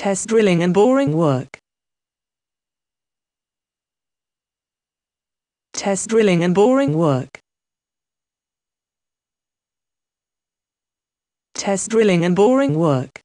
Test drilling and boring work. Test drilling and boring work. Test drilling and boring work.